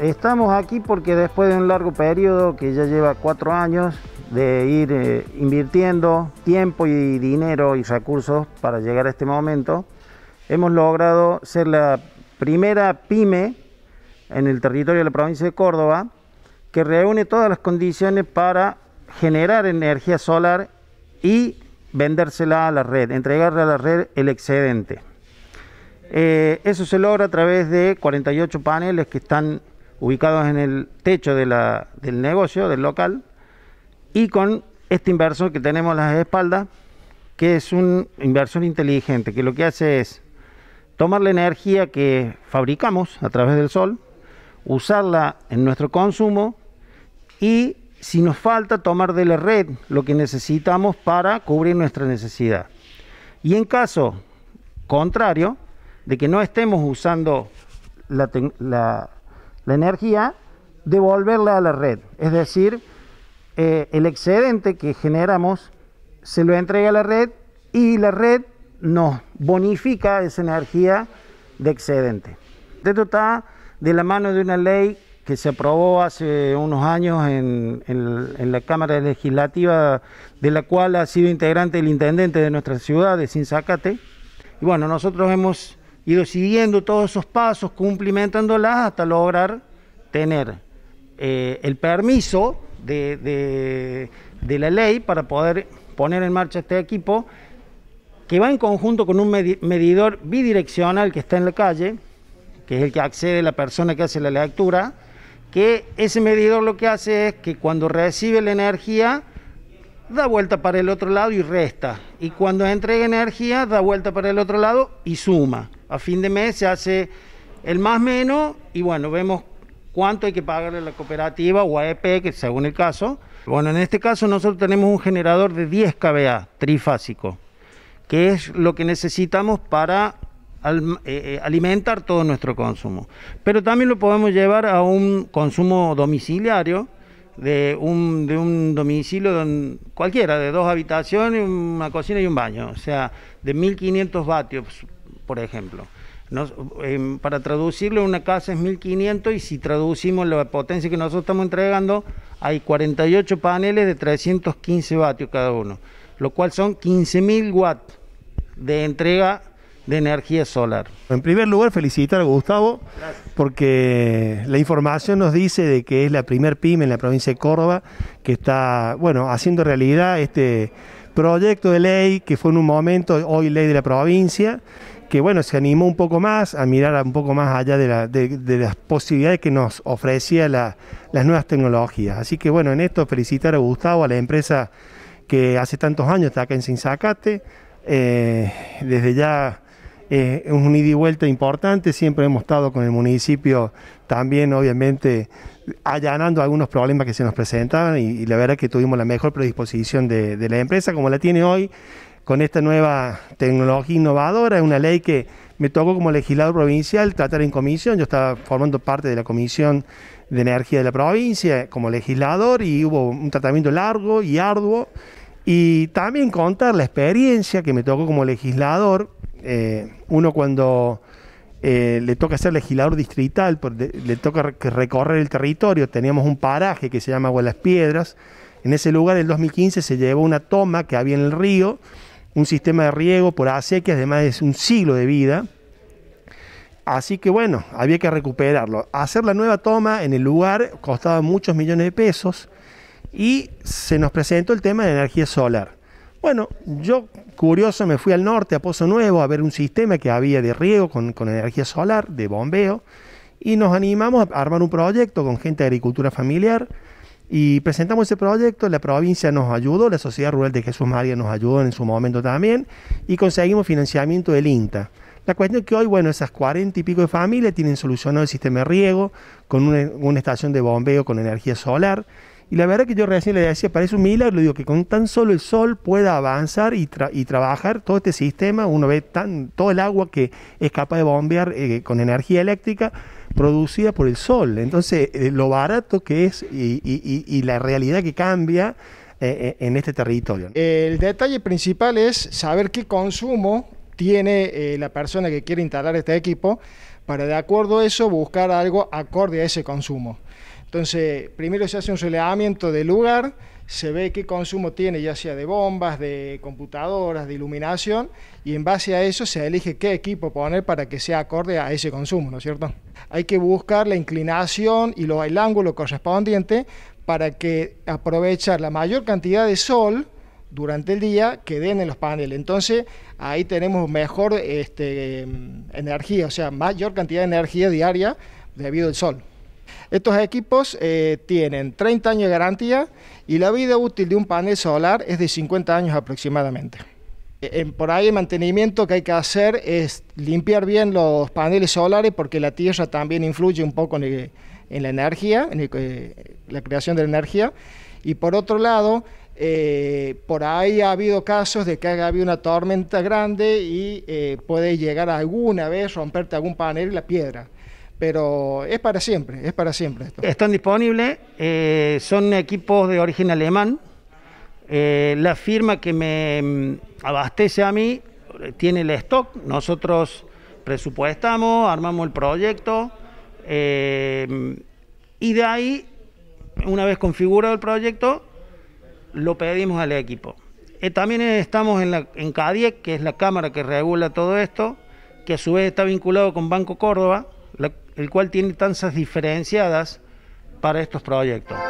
Estamos aquí porque después de un largo periodo que ya lleva cuatro años de ir eh, invirtiendo tiempo y dinero y recursos para llegar a este momento, hemos logrado ser la primera pyme en el territorio de la provincia de Córdoba que reúne todas las condiciones para generar energía solar y vendérsela a la red, entregarle a la red el excedente. Eh, eso se logra a través de 48 paneles que están ubicados en el techo del negocio, del local, y con este inversor que tenemos a las espaldas, que es un inversor inteligente, que lo que hace es tomar la energía que fabricamos a través del sol, usarla en nuestro consumo y si nos falta tomar de la red lo que necesitamos para cubrir nuestra necesidad. Y en caso contrario, de que no estemos usando la, energía, devolverla a la red. Es decir, eh, el excedente que generamos se lo entrega a la red y la red nos bonifica esa energía de excedente. Esto está de la mano de una ley que se aprobó hace unos años en, la Cámara Legislativa, de la cual ha sido integrante el intendente de nuestra ciudad, de Sinzacate. Y bueno, nosotros hemos ido siguiendo todos esos pasos, cumplimentándolas hasta lograr tener eh, el permiso de, la ley para poder poner en marcha este equipo que va en conjunto con un medidor bidireccional que está en la calle, que es el que accede la persona que hace la lectura, que ese medidor lo que hace es que cuando recibe la energía da vuelta para el otro lado y resta. Y cuando entrega energía da vuelta para el otro lado y suma. A fin de mes se hace el más menos y bueno, vemos cuánto hay que pagarle a la cooperativa o a EP, que según el caso. Bueno, en este caso nosotros tenemos un generador de 10 kVA trifásico, que es lo que necesitamos para eh, eh, alimentar todo nuestro consumo. Pero también lo podemos llevar a un consumo domiciliario, de un, de un domicilio cualquiera, de dos habitaciones, una cocina y un baño, o sea, de 1500 vatios, por ejemplo. Em, para traducirlo, una casa es 1500 y si traducimos la potencia que nosotros estamos entregando, hay 48 paneles de 315 vatios cada uno, lo cual son 15.000 watts de entrega de energía solar. En primer lugar, felicitar a Gustavo porque la información nos dice de que es la primer pyme en la provincia de Córdoba que está, bueno, haciendo realidad este proyecto de ley que fue en un momento hoy ley de la provincia que bueno, se animó un poco más a mirar un poco más allá de, las posibilidades que nos ofrecía las nuevas tecnologías. Así que bueno, en esto felicitar a Gustavo, a la empresa que hace tantos años está acá en Sinzacate, eh, desde ya eh, es un ida y vuelta importante, siempre hemos estado con el municipio también, obviamente, allanando algunos problemas que se nos presentaban y, la verdad que tuvimos la mejor predisposición de, la empresa, como la tiene hoy, con esta nueva tecnología innovadora, es una ley que me tocó como legislador provincial tratar en comisión, yo estaba formando parte de la comisión de energía de la provincia como legislador y hubo un tratamiento largo y arduo. Y también contar la experiencia que me tocó como legislador eh, uno cuando eh, le toca ser legislador distrital, le toca recorrer el territorio, teníamos un paraje que se llama Agua las Piedras, en ese lugar en el 2015 se llevó una toma que había en el río, un sistema de riego por acequias de más de un siglo de vida, así que bueno, había que recuperarlo. Hacer la nueva toma en el lugar costaba muchos millones de pesos y se nos presentó el tema de energía solar. Bueno, yo curioso me fui al norte, a Pozo Nuevo, a ver un sistema que había de riego con, energía solar, de bombeo, y nos animamos a armar un proyecto con gente de agricultura familiar y presentamos ese proyecto, la provincia nos ayudó, la Sociedad Rural de Jesús María nos ayudó en su momento también y conseguimos financiamiento del INTA. La cuestión es que hoy, bueno, esas cuarenta y pico de familias tienen solucionado el sistema de riego con una estación de bombeo con energía solar y la verdad que yo recién le decía, parece un milagro, digo que con tan solo el sol pueda avanzar y, trabajar todo este sistema, uno ve tan, todo el agua que es capaz de bombear eh, con energía eléctrica producida por el sol. Entonces, eh, lo barato que es y, la realidad que cambia eh, en este territorio. El detalle principal es saber qué consumo tiene la persona que quiere instalar este equipo para de acuerdo a eso buscar algo acorde a ese consumo. Entonces, primero se hace un relevamiento del lugar, se ve qué consumo tiene, ya sea de bombas, de computadoras, de iluminación, y en base a eso se elige qué equipo poner para que sea acorde a ese consumo, ¿no es cierto? Hay que buscar la inclinación y el ángulo correspondiente para que aprovechar la mayor cantidad de sol durante el día que den en los paneles. Entonces ahí tenemos mejor este, energía, o sea, mayor cantidad de energía diaria debido al sol. Estos equipos eh, tienen 30 años de garantía y la vida útil de un panel solar es de 50 años aproximadamente. por ahí el mantenimiento que hay que hacer es limpiar bien los paneles solares porque la tierra también influye un poco en, la energía, en eh, la creación de la energía. Y por otro lado, eh, por ahí ha habido casos de que haya habido una tormenta grande y puede llegar alguna vez romperte algún panel y la piedra pero es para siempre, es para siempre. Esto. Están disponibles, eh, son equipos de origen alemán. Eh, la firma que me mm, abastece a mí eh, tiene el stock, nosotros presupuestamos, armamos el proyecto y de ahí, una vez configurado el proyecto, lo pedimos al equipo. también estamos en, la, en CADIEC, que es la cámara que regula todo esto, que a su vez está vinculado con Banco Córdoba el cual tiene tasas diferenciadas para estos proyectos.